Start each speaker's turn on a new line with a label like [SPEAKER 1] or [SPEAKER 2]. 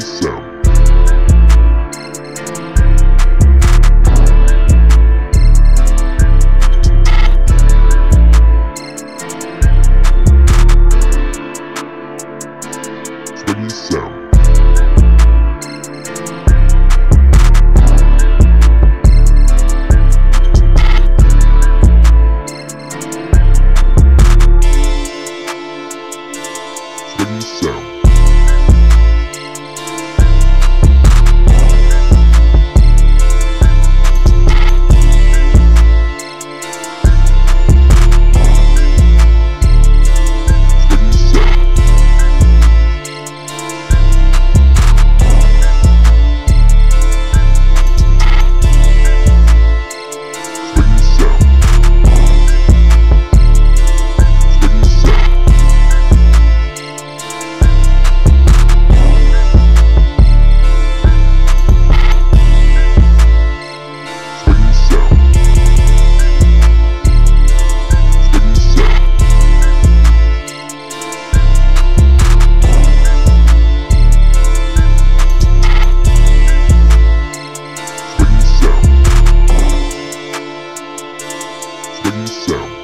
[SPEAKER 1] Steady Sound. Steady Sound. Steady Sound. Sound.